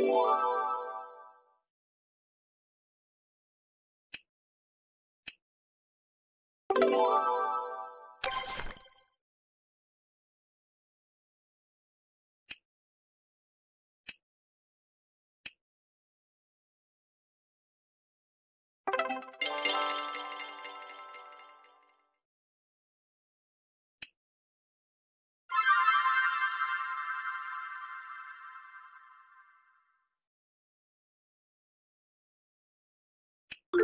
Wow.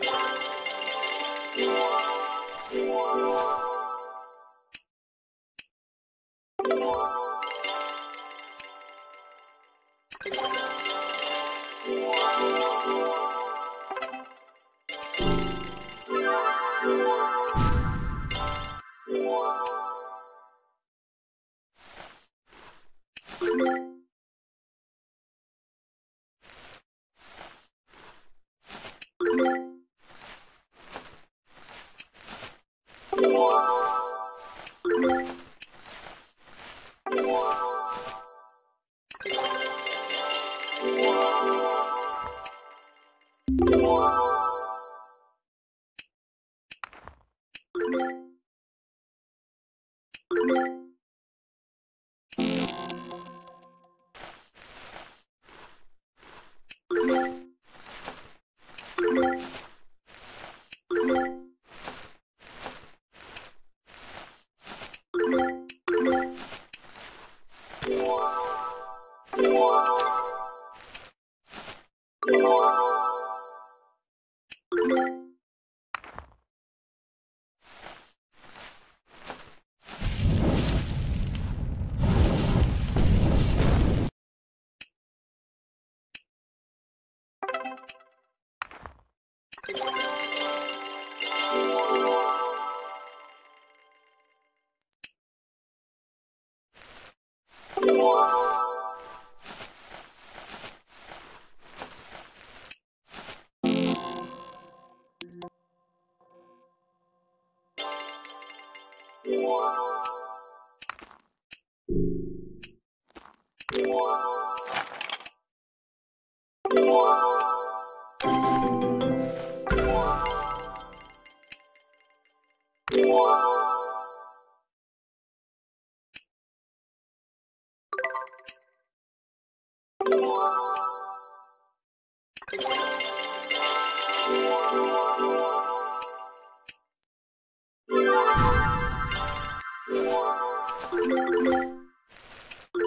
Bye. Thank you.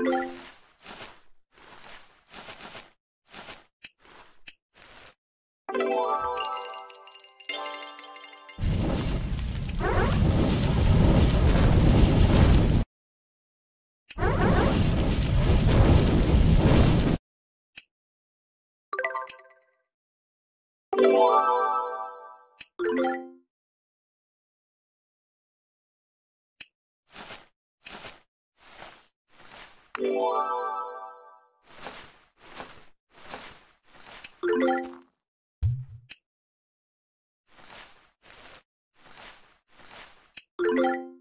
Thank you. You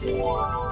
Música